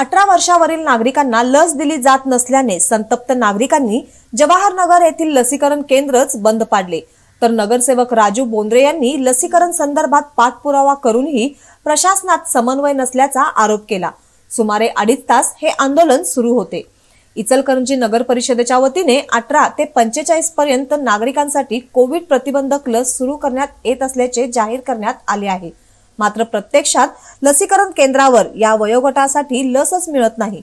अठरा वर्षावरील नागरिकांना लस दिली जात नसल्याने संतप्त नागरिकांनी जवाहरनगर येथील लसीकरण केंद्रच बंद पाडले. तर नगरसेवक राजू बोंद्रे यांनी लसीकरण संदर्भात पाठपुरावा करूनही प्रशासनात समन्वय नसल्याचा आरोप केला. सुमारे अडीच तास हे आंदोलन सुरू होते. इचलकरंजी नगर परिषदेच्या वतीने अठरा ते पंचेचाळीस पर्यंत नागरिकांसाठी कोविड प्रतिबंधक लस सुरू करण्यात येत असल्याचे जाहीर करण्यात आले आहे. मात्र प्रत्यक्षात लसीकरण केंद्रावर या वयोगटासाठी लसच मिळत नाही.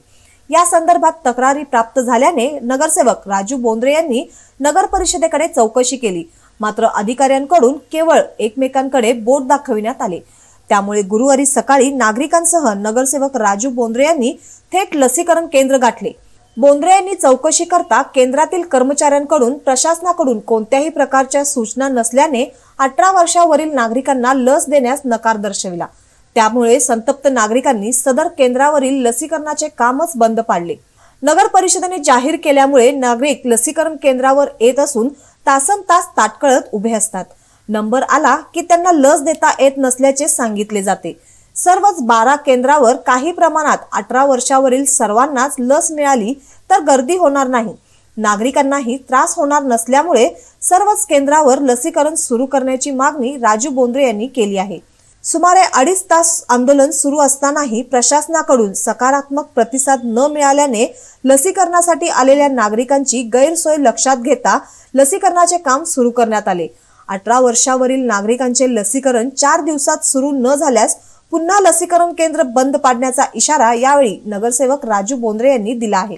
या संदर्भात तक्रारी प्राप्त झाल्याने नगरसेवक राजू बोंद्रे यांनी नगर परिषदेकडे चौकशी केली. मात्र अधिकाऱ्यांकडून केवळ एकमेकांकडे बोट दाखविण्यात आले. त्यामुळे गुरुवारी सकाळी नागरिकांसह नगरसेवक राजू बोंद्रे यांनी थेट लसीकरण केंद्र गाठले. बोंद्रे यांनी चौकशी करता केंद्रातील कर्मचाऱ्यांकडून प्रशासनाकडून कोणत्याही प्रकारच्या सूचना नसल्याने अठरा वर्षावरील नागरिकांना लस देण्यास नकार दर्शविला. त्यामुळे संतप्त नागरिकांनी सदर केंद्रावरील लसीकरणाचे कामच बंद पाडले. नगर परिषदेने जाहीर केल्यामुळे नागरिक लसीकरण केंद्रावर येत असून तासन तास ताटकळत उभे असतात. नंबर आला की त्यांना लस देता येत नसल्याचे सांगितले जाते. सर्वच बारा केंद्रावर काही प्रमाणात अठरा वर्षावरील सर्वांनाच लस मिळाली तर गर्दी होणार नाही. नागरिकांनाही त्रास होणार नसल्यामुळे सर्वच केंद्रावर लसीकरण सुरू करण्याची मागणी राजू बोंद्रे यांनी केली आहे. सुमारे अडीच तास आंदोलन सुरू असतानाही प्रशासनाकडून सकारात्मक प्रतिसाद न मिळाल्याने लसीकरणासाठी आलेल्या नागरिकांची गैरसोय लक्षात घेता लसीकरणाचे काम सुरू करण्यात आले. अठरा वर्षावरील नागरिकांचे लसीकरण चार दिवसात सुरू न झाल्यास पुन्हा लसीकरण केंद्र बंद पाडण्याचा इशारा यावेळी नगरसेवक राजू बोंद्रे यांनी दिला आहे.